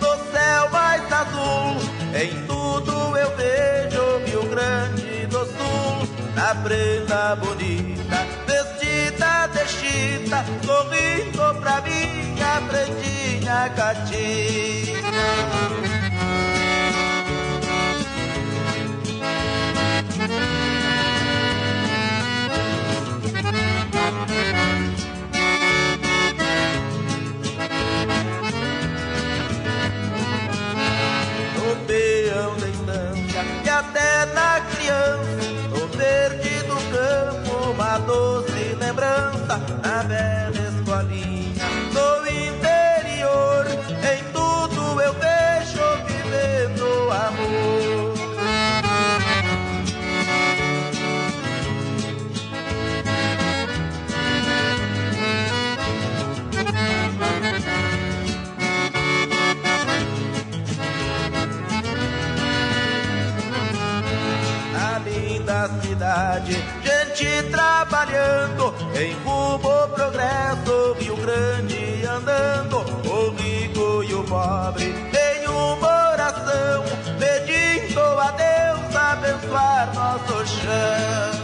no céu mais azul. Em tudo eu vejo Rio Grande do Sul, na prenda bonita, vestida de chita, sorrindo pra minha pretinha catinha. Na bela escolinha do interior, em tudo eu vejo vivendo amor. cidade, gente trabalhando em rumo ao progresso, Rio Grande andando, o rico e o pobre em uma oração, pedindo a Deus abençoar nosso chão.